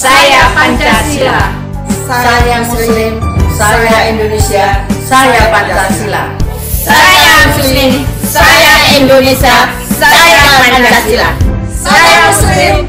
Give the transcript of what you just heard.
saya Pancasila. Saya Muslim, saya Indonesia, saya Pancasila. Saya Muslim, saya Indonesia, saya Pancasila. Saya Muslim,